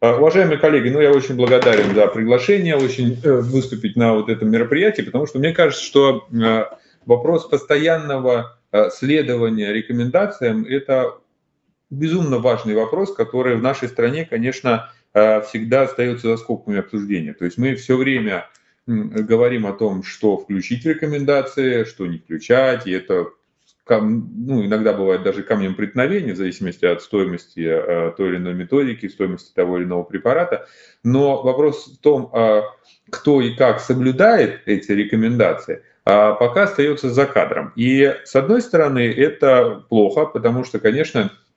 Уважаемые коллеги, ну я очень благодарен за приглашение, очень э, выступить на вот этом мероприятии, потому что мне кажется, что вопрос постоянного следования рекомендациям – это безумно важный вопрос, который в нашей стране, конечно, всегда остается за скобками обсуждения. То есть мы все время говорим о том, что включить в рекомендации, что не включать, и это ну, иногда бывает даже камнем преткновения, в зависимости от стоимости э, той или иной методики, стоимости того или иного препарата. Но вопрос в том, э, кто и как соблюдает эти рекомендации, а пока остается за кадром. И с одной стороны, это плохо, потому что, конечно, э,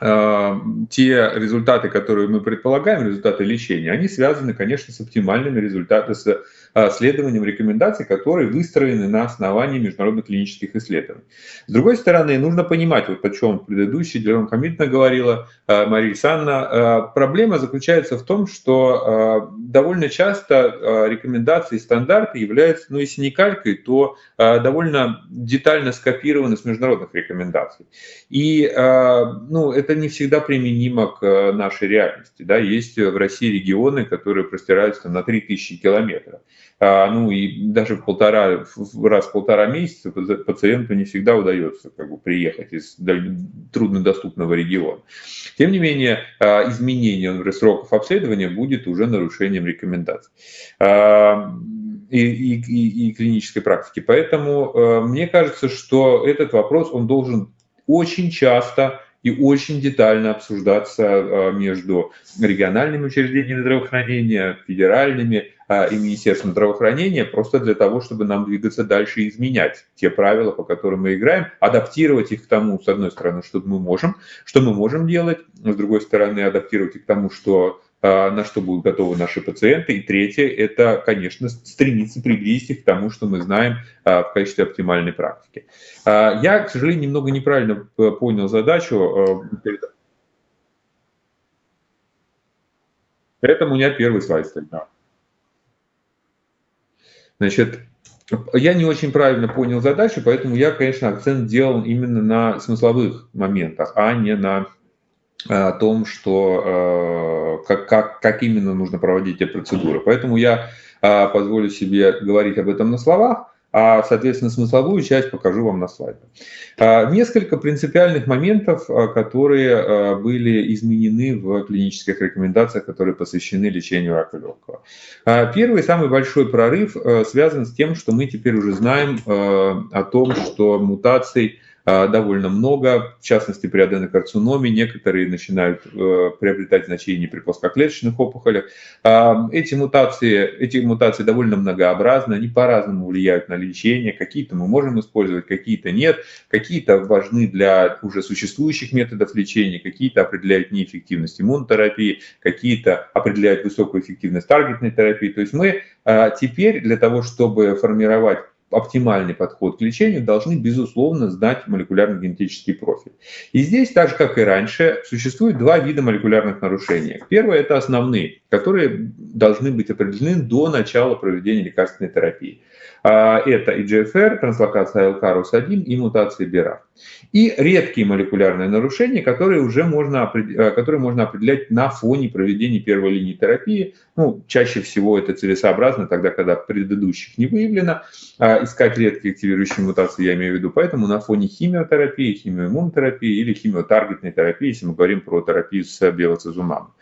те результаты, которые мы предполагаем, результаты лечения, они связаны, конечно, с оптимальными результатами, с а, следованием рекомендаций, которые выстроены на основании международных клинических исследований. С другой стороны, нужно понимать, вот о чем предыдущий Дилан Хамитна говорила, а, Мария Санна, проблема заключается в том, что довольно часто рекомендации и стандарты являются, ну если не калькой, то довольно детально скопированы с международных рекомендаций. И ну, это не всегда применимо к нашей реальности. Да? Есть в России регионы, которые простираются на 3000 километров. А, ну и даже в полтора, раз в полтора месяца пациенту не всегда удается как бы, приехать из труднодоступного региона. Тем не менее, а, изменение сроков обследования будет уже нарушением рекомендаций а, и, и, и, клинической практики. Поэтому мне кажется, что этот вопрос он должен очень часто и очень детально обсуждаться между региональными учреждениями здравоохранения, федеральными, а, и Министерством здравоохранения, просто для того, чтобы нам двигаться дальше и изменять те правила, по которым мы играем, адаптировать их к тому, с одной стороны, что мы можем, что мы можем делать, с другой стороны, адаптировать их к тому, что а, на что будут готовы наши пациенты. И третье, это, конечно, стремиться приблизить их к тому, что мы знаем а, в качестве оптимальной практики. Я, к сожалению, немного неправильно э, понял задачу. Это у меня первый слайд стоит. Значит, я не очень правильно понял задачу, поэтому я, конечно, акцент делал именно на смысловых моментах, а не на э, том, что э, как, как, как именно нужно проводить эти процедуры. Поэтому я э, позволю себе говорить об этом на словах, а, соответственно, смысловую часть покажу вам на слайде. А, несколько принципиальных моментов, которые были изменены в клинических рекомендациях, которые посвящены лечению рака легкого. Первый, самый большой прорыв связан с тем, что мы теперь уже знаем о том, что мутаций довольно много, в частности при аденокарциноме, некоторые начинают э, приобретать значение при плоскоклеточных опухолях. А, эти мутации, эти мутации довольно многообразны, они по-разному влияют на лечение, какие-то мы можем использовать, какие-то нет, какие-то важны для уже существующих методов лечения, какие-то определяют неэффективность иммунотерапии, какие-то определяют высокую эффективность таргетной терапии. То есть мы теперь для того, чтобы формировать оптимальный подход к лечению, должны, безусловно, знать молекулярно-генетический профиль. И здесь, так же как и раньше, существует два вида молекулярных нарушений. Первое – это основные, которые должны быть определены до начала проведения лекарственной терапии. А, это EGFR, транслокация ЛК-РОС1 и мутации BRAF. И редкие молекулярные нарушения, которые уже можно, э, которые можно определять на фоне проведения первой линии терапии. Ну, чаще всего это целесообразно тогда, когда предыдущих не выявлено. А, искать редкие активирующие мутации я имею в виду. Поэтому на фоне химиотерапии, химиоиммунотерапии или химиотаргетной терапии, если мы говорим про терапию с белоцизумабом.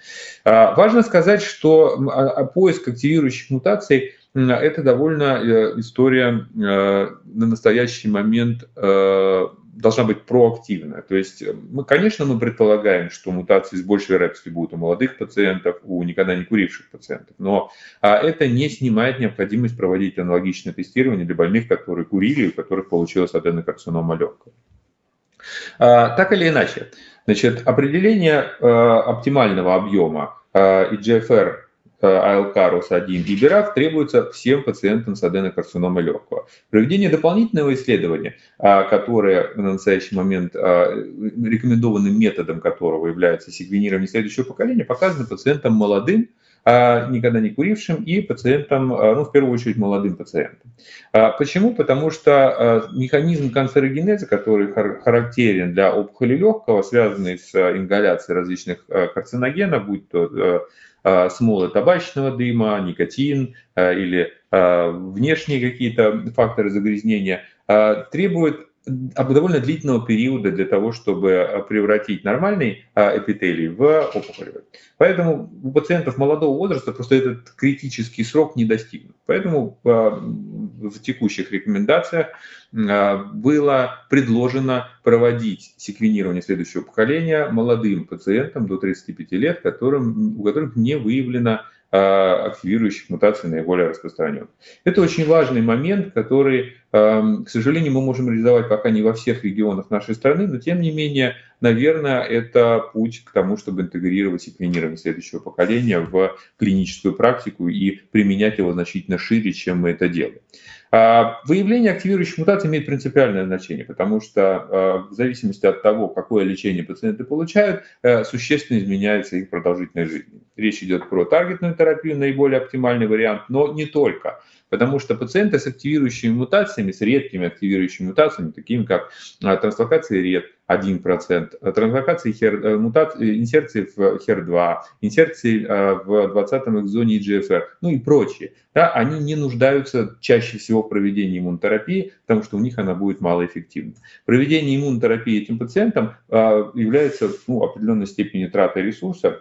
А, важно сказать, что поиск активирующих мутаций – это довольно э, история э, на настоящий момент э, должна быть проактивная. То есть, мы, конечно, мы предполагаем, что мутации с большей вероятностью будут у молодых пациентов, у никогда не куривших пациентов, но а это не снимает необходимость проводить аналогичное тестирование для больных, которые курили, у которых получилась аденокарцинома легкого. А, так или иначе, значит, определение а, оптимального объема а, EGFR АЛК, РОС-1 и БИРАФ требуется всем пациентам с аденокарциномой легкого. Проведение дополнительного исследования, а, которое на настоящий момент а, рекомендованным методом которого является секвенирование следующего поколения, показано пациентам молодым, а, никогда не курившим и пациентам, ну, в первую очередь, молодым пациентам. Почему? Потому что механизм канцерогенеза, который характерен для опухоли легкого, связанный с ингаляцией различных карциногенов, будь то смолы табачного дыма, никотин или внешние какие-то факторы загрязнения, требует довольно длительного периода для того, чтобы э, превратить нормальный э, эпителий в опухолевый. Поэтому у пациентов молодого возраста просто этот критический срок не достигнут. Поэтому э, в текущих рекомендациях было предложено проводить секвенирование следующего поколения молодым пациентам до 35 лет, которым, у которых не выявлено а, активирующих мутаций наиболее распространен. Это очень важный момент, который, к сожалению, мы можем реализовать пока не во всех регионах нашей страны, но тем не менее, наверное, это путь к тому, чтобы интегрировать секвенирование следующего поколения в клиническую практику и применять его значительно шире, чем мы это делаем. А, выявление активирующих мутаций имеет принципиальное значение, потому что а, в зависимости от того, какое лечение пациенты получают, э, существенно изменяется их продолжительность жизни. Речь идет про таргетную терапию, наиболее оптимальный вариант, но не только. Потому что пациенты с активирующими мутациями, с редкими активирующими мутациями, такими как а, транслокация ред 1%, транслокации хер, э, мутации, инсерции в HER2, инсерции в 20-м экзоне EGFR, ну и прочие, да, они не нуждаются чаще всего в проведении иммунотерапии, потому что у них она будет малоэффективна. Проведение иммунотерапии этим пациентам является ну, определенной степенью траты ресурса,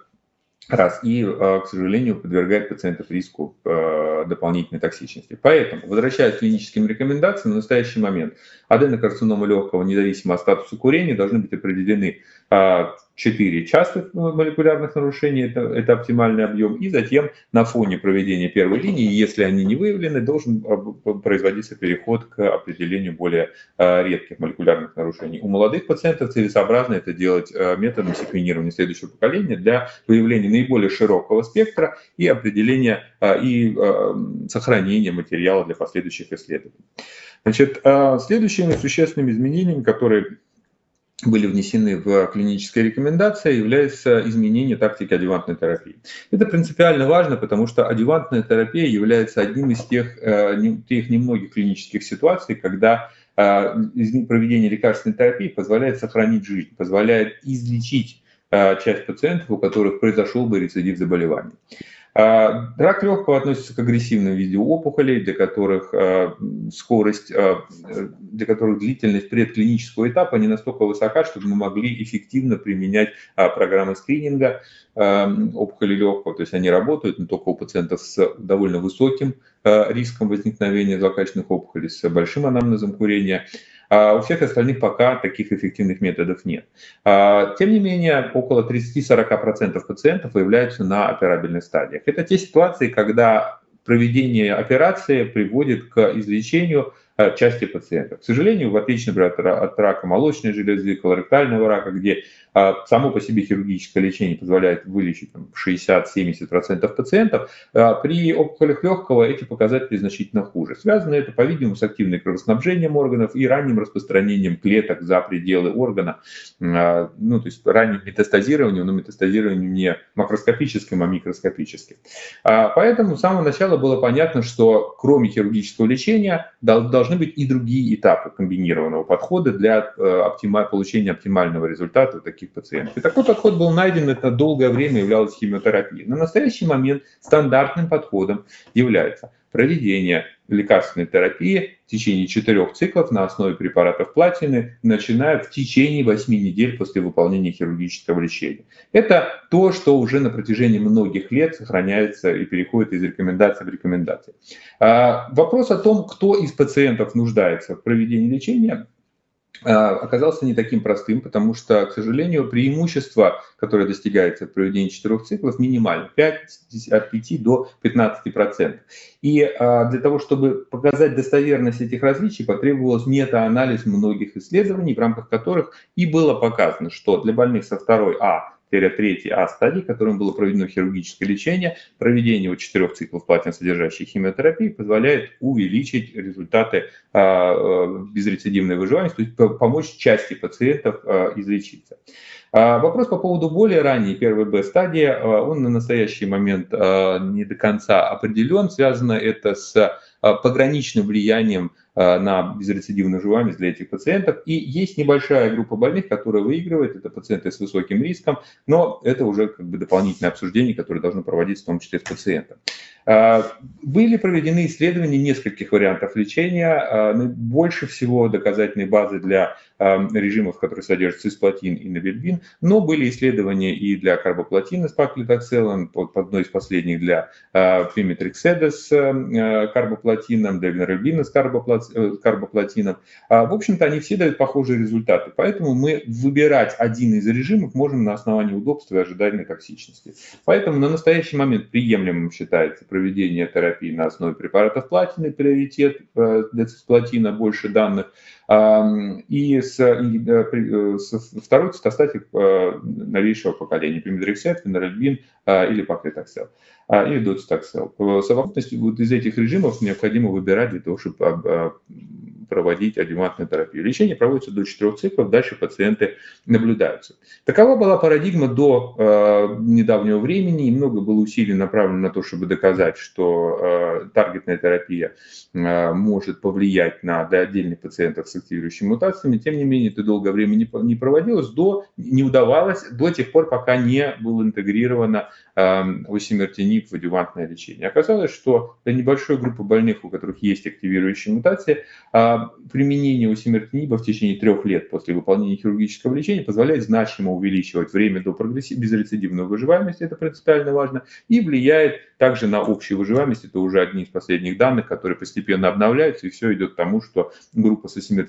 раз, и, к сожалению, подвергает пациентов риску дополнительной токсичности. Поэтому, возвращаясь к клиническим рекомендациям, в настоящий момент аденокарцинома легкого, независимо от статуса курения, должны быть определены а, 4 частых молекулярных нарушения, это, это оптимальный объем, и затем на фоне проведения первой линии, если они не выявлены, должен а, производиться переход к определению более а, редких молекулярных нарушений. У молодых пациентов целесообразно это делать а, методом секвенирования следующего поколения для выявления наиболее широкого спектра и определения и сохранения материала для последующих исследований. Значит, следующими существенными изменениями, которые были внесены в клинические рекомендации, является изменение тактики адювантной терапии. Это принципиально важно, потому что адювантная терапия является одним из тех, э, тех немногих клинических ситуаций, когда э, проведение лекарственной терапии позволяет сохранить жизнь, позволяет излечить э, часть пациентов, у которых произошел бы рецидив заболевания. А, рак легкого относится к агрессивным виде опухолей, для которых а, скорость, а, для которых длительность предклинического этапа не настолько высока, чтобы мы могли эффективно применять программы скрининга опухоли легкого. То есть они работают, но только у пациентов с довольно высоким риском возникновения злокачественных опухолей, с большим анамнезом курения. А у всех остальных пока таких эффективных методов нет. А, тем не менее, около 30-40% пациентов выявляются на операбельных стадиях. Это те ситуации, когда проведение операции приводит к излечению части пациентов. К сожалению, в отличие, например, от рака молочной железы, колоректального рака, где а, само по себе хирургическое лечение позволяет вылечить 60-70% пациентов, а, при опухолях легкого эти показатели значительно хуже. Связано это, по-видимому, с активным кровоснабжением органов и ранним распространением клеток за пределы органа, ну, то есть ранним метастазированием, но метастазированием не макроскопическим, а микроскопическим. Поэтому с самого начала было понятно, что кроме хирургического лечения должны должны быть и другие этапы комбинированного подхода для э, оптима, получения оптимального результата у таких пациентов. И такой подход был найден, это долгое время являлось химиотерапией. На настоящий момент стандартным подходом является проведение лекарственной терапии в течение четырех циклов на основе препаратов платины, начиная в течение 8 недель после выполнения хирургического лечения. Это то, что уже на протяжении многих лет сохраняется и переходит из рекомендации в рекомендации. А, вопрос о том, кто из пациентов нуждается в проведении лечения, оказался не таким простым, потому что, к сожалению, преимущество, которое достигается от проведения четырех циклов, минимально 5, от 5 до 15 процентов. И а, для того, чтобы показать достоверность этих различий, потребовалось мета-анализ многих исследований, в рамках которых и было показано, что для больных со второй А третьей А стадии, которым было проведено хирургическое лечение, проведение вот четырех циклов платин содержащей химиотерапии позволяет увеличить результаты безрецидивной выживаемости, то есть помочь части пациентов излечиться. Вопрос по поводу более ранней первой Б стадии, он на настоящий момент не до конца определен. Связано это с пограничным влиянием Э, на безрецидивную живаемость для этих пациентов. И есть небольшая группа больных, которая выигрывает, это пациенты с высоким риском, но это уже как бы дополнительное обсуждение, которое должно проводиться в том числе с пациентом. Э, были проведены исследования нескольких вариантов лечения. Э, больше всего доказательной базы для режимов, которые содержат цисплатин и навельбин, но были исследования и для карбоплатина с паклитокселом, под одной из последних для пиметрикседа с карбоплатином, для венеральбина с карбоплатином, Э. А, в общем-то, они все дают похожие результаты. Поэтому мы выбирать один из режимов можем на основании удобства и ожидаемой токсичности. Поэтому на настоящий момент приемлемым считается проведение терапии на основе препаратов платины, приоритет э, для цисплатина, больше данных. И с, э, с второй цитостатик новейшего поколения, пимедрексет, фенеральбин или паклитоксел или доцитоксел. В совокупности вот из этих режимов необходимо выбирать для того, чтобы проводить адъювантную терапию. Лечение проводится до 4 циклов, дальше пациенты наблюдаются. Такова была парадигма до э, недавнего времени, и много было усилий направлено на то, чтобы доказать, что э, таргетная терапия э, может повлиять на до отдельных пациентов с активирующими мутациями. Тем не менее, это долгое время не, не проводилось, до, не удавалось до тех пор, пока не было интегрировано э, осимертинип в адювантное лечение. Оказалось, что для небольшой группы больных, у которых есть активирующие мутации, э, применение усимертиниба в течение трех лет после выполнения хирургического лечения позволяет значимо увеличивать время до безрецидивной выживаемости, это принципиально важно, и влияет также на общую выживаемость, это уже одни из последних данных, которые постепенно обновляются, и все идет к тому, что группа с осимертинибом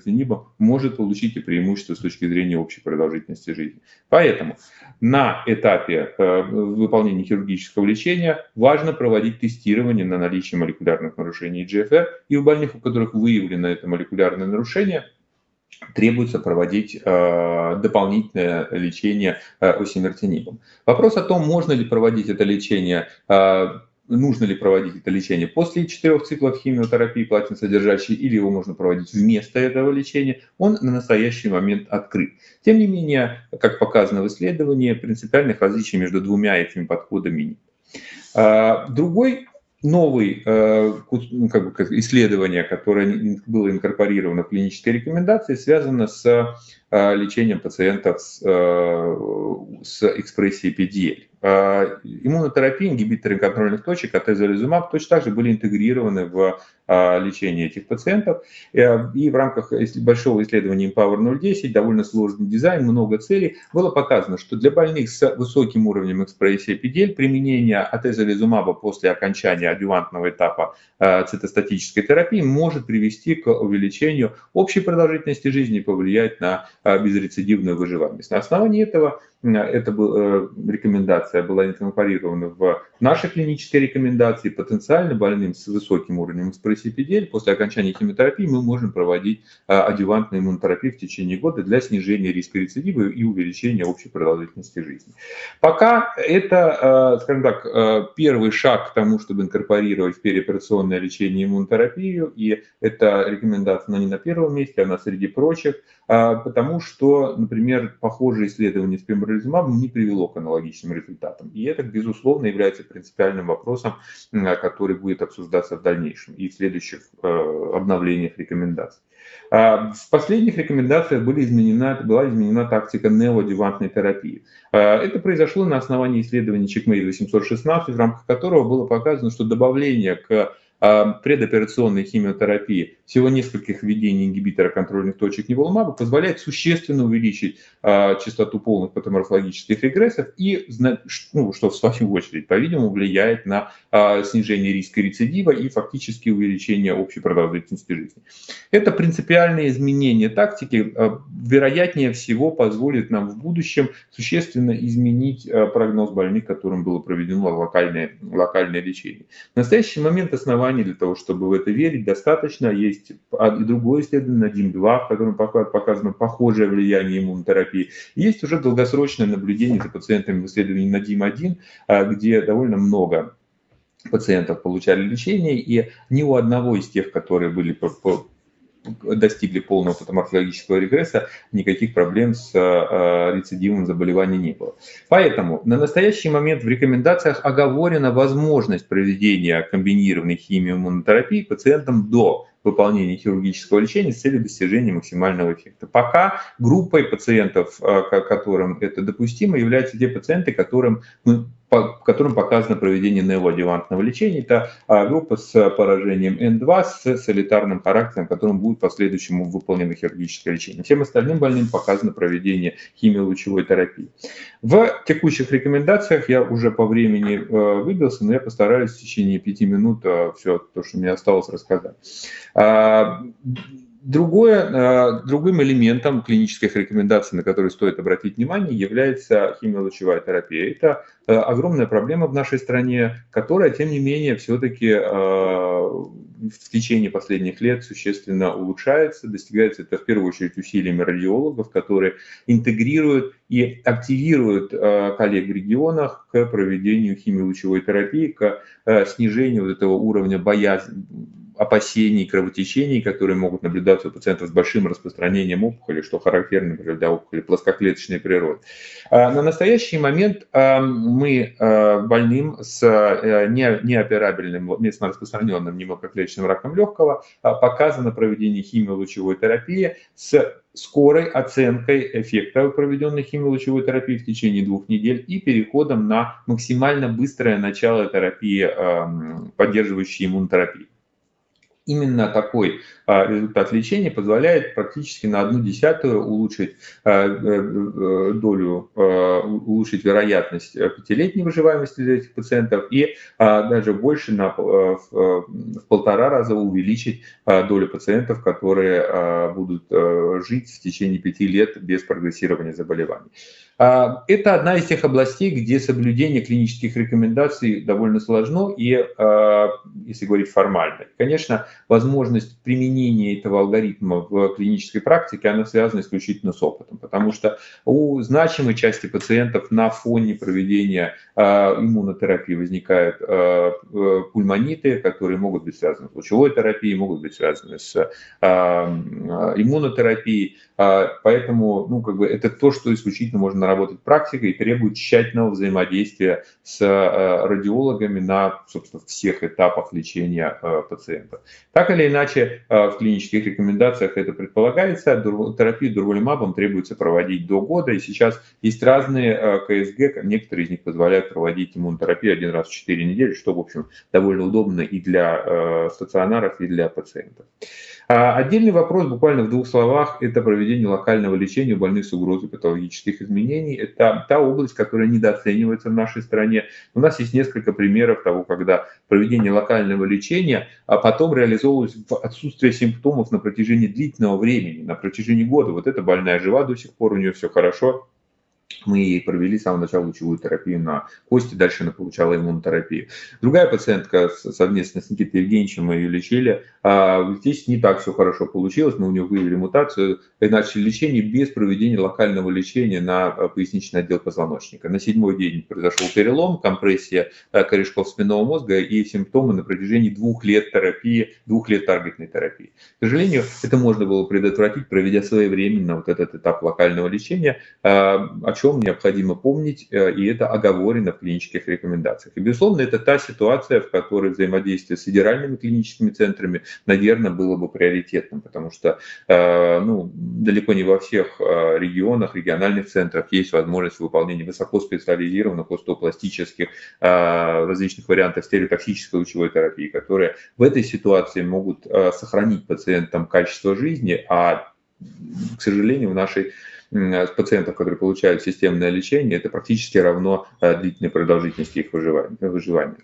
может получить и преимущество с точки зрения общей продолжительности жизни. Поэтому на этапе э, выполнения хирургического лечения важно проводить тестирование на наличие молекулярных нарушений GFR, и у больных, у которых выявлено это молекулярное нарушение, требуется проводить э, дополнительное лечение э, осимертинибом. Вопрос о том, можно ли проводить это лечение э, нужно ли проводить это лечение после четырех циклов химиотерапии платин содержащей, или его можно проводить вместо этого лечения, он на настоящий момент открыт. Тем не менее, как показано в исследовании, принципиальных различий между двумя этими подходами нет. А, другой новый э, ну, как бы, исследование, которое было инкорпорировано в клинической рекомендации, связано с э, лечением пациентов с, с экспрессией PDL. А, иммунотерапия, ингибиторы контрольных точек, атезолизумаб точно так же были интегрированы в а, лечение этих пациентов. Э, и в рамках большого исследования Empower 010, довольно сложный дизайн, много целей, было показано, что для больных с высоким уровнем экспрессии эпидель применение атезолизумаба после окончания адювантного этапа э, цитостатической терапии может привести к увеличению общей продолжительности жизни и повлиять на э, безрецидивную выживаемость. На основании этого эта рекомендация была инкорпорирована в нашей клинической рекомендации. Потенциально больным с высоким уровнем экспрессии после окончания химиотерапии мы можем проводить а, адювантную иммунотерапию в течение года для снижения риска рецидива и увеличения общей продолжительности жизни. Пока это, скажем так, первый шаг к тому, чтобы инкорпорировать в переоперационное лечение иммунотерапию, и эта рекомендация, она не на первом месте, она среди прочих, потому что, например, похожие исследования с пембролизумабом не привело к аналогичным результатам. И это, безусловно, является принципиальным вопросом, который будет обсуждаться в дальнейшем и в следующих э, обновлениях рекомендаций. А, в последних рекомендациях были изменена, была изменена тактика неоадювантной терапии. А, это произошло на основании исследования Чекмейд 816, в рамках которого было показано, что добавление к а, предоперационной химиотерапии всего нескольких введений ингибитора контрольных точек неволумаба позволяет существенно увеличить а, частоту полных патоморфологических регрессов и, ну, что в свою очередь, по-видимому, влияет на а, снижение риска рецидива и фактически увеличение общей продолжительности жизни. Это принципиальное изменение тактики, вероятнее всего, позволит нам в будущем существенно изменить прогноз больных, которым было проведено локальное, локальное лечение. В настоящий момент основание заболеваний для того, чтобы в это верить, достаточно. Есть и другое исследование на DIM-2, в котором показано похожее влияние иммунотерапии. Есть уже долгосрочное наблюдение за пациентами в исследовании на DIM-1, где довольно много пациентов получали лечение, и ни у одного из тех, которые были достигли полного патоморфологического регресса, никаких проблем с э, рецидивом заболевания не было. Поэтому на настоящий момент в рекомендациях оговорена возможность проведения комбинированной химиоиммунотерапии пациентам до выполнения хирургического лечения с целью достижения максимального эффекта. Пока группой пациентов, э, которым это допустимо, являются те пациенты, которым мы по которым показано проведение неоадъювантного лечения. Это а, группа с поражением N2 с солитарным характером, которым будет в последующем выполнено хирургическое лечение. Всем остальным больным показано проведение химиолучевой терапии. В текущих рекомендациях я уже по времени э, выбился, но я постараюсь в течение пяти минут э, все то, что мне осталось рассказать. А, Другое, э, другим элементом клинических рекомендаций, на которые стоит обратить внимание, является химиолучевая терапия. Это огромная проблема в нашей стране, которая, тем не менее, все-таки в течение последних лет существенно улучшается. Достигается это в первую очередь усилиями радиологов, которые интегрируют и активируют коллег в регионах к проведению химиолучевой терапии, к снижению вот этого уровня боязни, опасений, кровотечений, которые могут наблюдаться у пациентов с большим распространением опухоли, что характерно, например, для опухоли плоскоклеточной природы. А, на настоящий момент а, мы а, больным с неоперабельным, местно распространенным немококлеточным раком легкого показано проведение химиолучевой терапии с скорой оценкой эффекта проведенной химиолучевой терапии в течение двух недель и переходом на максимально быстрое начало терапии, поддерживающей иммунотерапии именно такой а, результат лечения позволяет практически на одну десятую улучшить а, э, э, долю, а, улучшить вероятность пятилетней выживаемости для этих пациентов и даже больше на, в полтора раза увеличить долю пациентов, которые будут жить в течение пяти лет без прогрессирования заболеваний. А, это одна из тех областей, где соблюдение клинических рекомендаций довольно сложно и, а, если говорить формально. Конечно, возможность применения этого алгоритма в клинической практике, она связана исключительно с опытом, потому что у значимой части пациентов на фоне проведения а, иммунотерапии возникают пульмониты, которые могут быть связаны с лучевой терапией, могут быть связаны с иммунотерапией, поэтому ну, как бы это то, что исключительно можно работать практика и требует тщательного взаимодействия с э, радиологами на, собственно, всех этапах лечения э, пациента. Так или иначе, э, в клинических рекомендациях это предполагается. Терапию дурволимабом требуется проводить до года, и сейчас есть разные КСГ, некоторые из них позволяют проводить иммунотерапию один раз в 4 недели, что, в общем, довольно удобно и для стационаров, и для пациентов. А отдельный вопрос, буквально в двух словах, это проведение локального лечения у больных с угрозой патологических изменений. Это та область, которая недооценивается в нашей стране. У нас есть несколько примеров того, когда проведение локального лечения а потом реализовывалось в отсутствие симптомов на протяжении длительного времени, на протяжении года. Вот эта больная жива до сих пор, у нее все хорошо, мы провели с самого начала лучевую терапию на кости, дальше она получала иммунотерапию. Другая пациентка совместно с Никитой Евгеньевичем мы ее лечили. А здесь не так все хорошо получилось, мы у нее выявили мутацию и начали лечение без проведения локального лечения на а, поясничный отдел позвоночника. На седьмой день произошел перелом, компрессия а, корешков спинного мозга и симптомы на протяжении двух лет терапии, двух лет таргетной терапии. К сожалению, это можно было предотвратить, проведя своевременно вот этот этап локального лечения, а, о чем необходимо помнить, э, и это оговорено в клинических рекомендациях. И, безусловно, это та ситуация, в которой взаимодействие с федеральными клиническими центрами, наверное, было бы приоритетным, потому что э, ну, далеко не во всех э, регионах, региональных центрах есть возможность выполнения высокоспециализированных остеопластических различных вариантов стереотоксической лучевой терапии, которые в этой ситуации могут сохранить пациентам качество жизни, а, к сожалению, в нашей пациентов, которые получают системное лечение, это практически равно длительной продолжительности их выживания.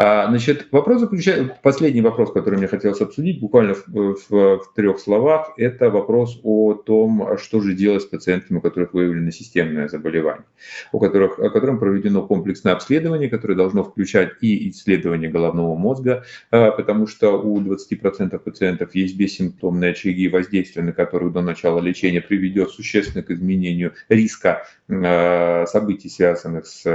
А, значит, вопрос заключается, последний вопрос, который мне хотелось обсудить, буквально в, в, в трех словах, это вопрос о том, что же делать с пациентами, у которых выявлено системное заболевание, у которых, о котором проведено комплексное обследование, которое должно включать и исследование головного мозга, а, потому что у 20% пациентов есть бессимптомные очаги воздействия, на которые до начала лечения приведет существенно к изменению риска а, событий, связанных с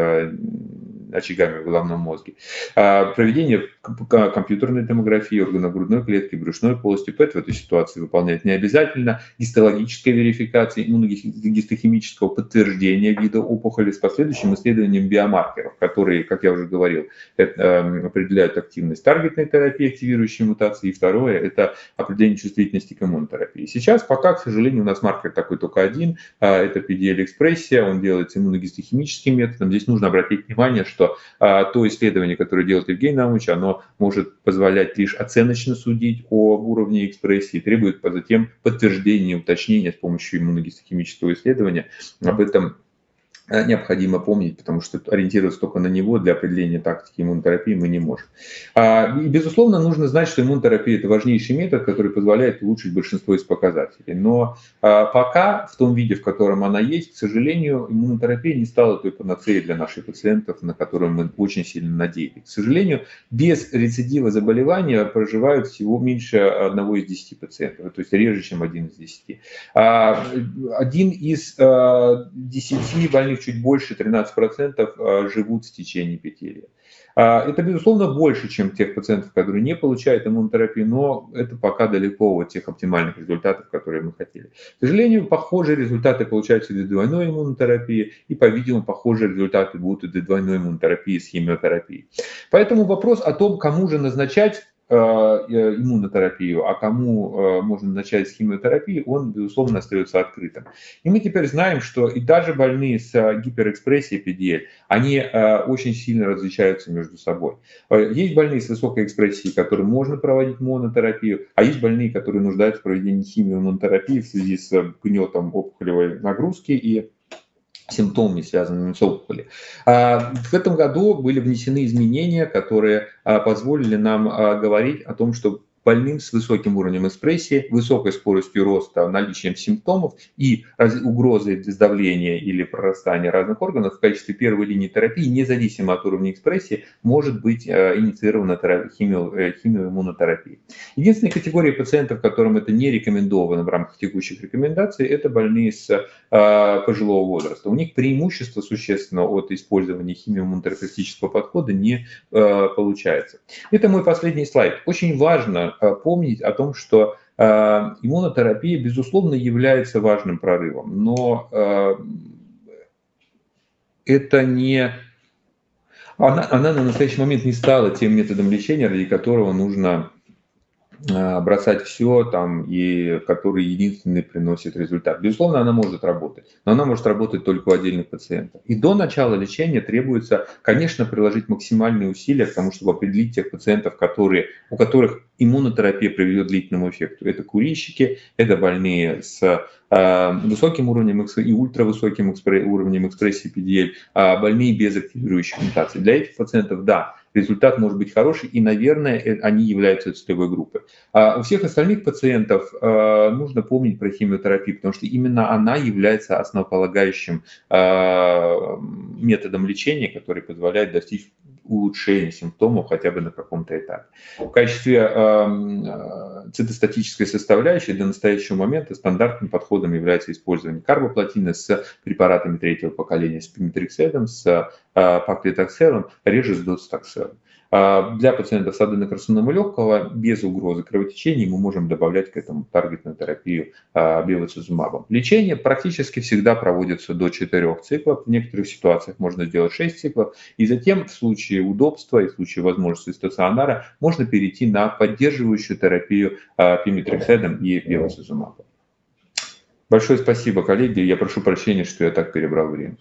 очагами в головном мозге. А проведение компьютерной томографии органов грудной клетки, брюшной полости ПЭТ в этой ситуации выполнять не обязательно. Гистологическая верификация иммуногистохимического подтверждения вида опухоли с последующим исследованием биомаркеров, которые, как я уже говорил, это, эм, определяют активность таргетной терапии, активирующей мутации. И второе – это определение чувствительности к иммунотерапии. Сейчас пока, к сожалению, у нас маркер такой только один – а, это PDL-экспрессия, он делается иммуногистохимическим методом. Здесь нужно обратить внимание, что что а, то исследование, которое делает Евгений Наумович, оно может позволять лишь оценочно судить о уровне экспрессии, требует затем подтверждения, уточнения с помощью иммуногистохимического исследования. Об этом необходимо помнить, потому что ориентироваться только на него для определения тактики иммунотерапии мы не можем. А, и, безусловно, нужно знать, что иммунотерапия – это важнейший метод, который позволяет улучшить большинство из показателей. Но а, пока в том виде, в котором она есть, к сожалению, иммунотерапия не стала той панацеей для наших пациентов, на которую мы очень сильно надеялись. К сожалению, без рецидива заболевания проживают всего меньше одного из десяти пациентов, то есть реже, чем один из десяти. А, один из десяти больных них чуть больше 13% а, живут в течение 5 лет. А, это, безусловно, больше, чем тех пациентов, которые не получают иммунотерапию, но это пока далеко от тех оптимальных результатов, которые мы хотели. К сожалению, похожие результаты получаются для двойной иммунотерапии, и, по-видимому, похожие результаты будут и для двойной иммунотерапии с химиотерапией. Поэтому вопрос о том, кому же назначать иммунотерапию, а кому э, можно начать с химиотерапии, он, безусловно, остается открытым. И мы теперь знаем, что и даже больные с гиперэкспрессией PDL, они очень сильно различаются между собой. Есть больные с высокой экспрессией, которым можно проводить монотерапию, а есть больные, которые нуждаются в проведении химиотерапии в связи с гнетом опухолевой нагрузки и симптомами, связанными с опухолью. А, в этом году были внесены изменения, которые а, позволили нам а, говорить о том, что больным с высоким уровнем экспрессии, высокой скоростью роста, наличием симптомов и угрозой давления или прорастания разных органов в качестве первой линии терапии, независимо от уровня экспрессии, может быть э, инициирована химио, э, химиоиммунотерапия. Единственная категория пациентов, которым это не рекомендовано в рамках текущих рекомендаций, это больные с э, пожилого возраста. У них преимущество существенно от использования химиоиммунотерапевтического подхода не получается. Это мой последний слайд. Очень важно Э, помнить о том, что э, иммунотерапия, безусловно, является важным прорывом, но э, это не... Она, она на настоящий момент не стала тем методом лечения, ради которого нужно бросать все там и который единственный приносит результат. Безусловно, она может работать, но она может работать только у отдельных пациентов. И до начала лечения требуется, конечно, приложить максимальные усилия к тому, чтобы определить тех пациентов, которые, у которых иммунотерапия приведет к длительному эффекту. Это курильщики, это больные с э, высоким уровнем и ультравысоким уровнем экспрессии PDL, э, больные без активирующих мутаций. Для этих пациентов, да, результат может быть хороший, и, наверное, э, они являются целевой группой. А у всех остальных пациентов э, нужно помнить про химиотерапию, потому что именно она является основополагающим э, методом лечения, который позволяет достичь улучшения симптомов хотя бы на каком-то этапе. В качестве э, цитостатической составляющей для настоящего момента стандартным подходом является использование карбоплатина с препаратами третьего поколения, с пиметрикседом, с э, паклитокселом, реже с доцитокселом. А, для пациентов с аденокарциномой легкого без угрозы кровотечения мы можем добавлять к этому таргетную терапию а, бевацизумабом. Лечение практически всегда проводится до 4 циклов. В некоторых ситуациях можно сделать 6 циклов. И затем в случае удобства и в случае возможности стационара можно перейти на поддерживающую терапию а, пимитрексидом и бевацизумабом. Большое спасибо, коллеги. Я прошу прощения, что я так перебрал время.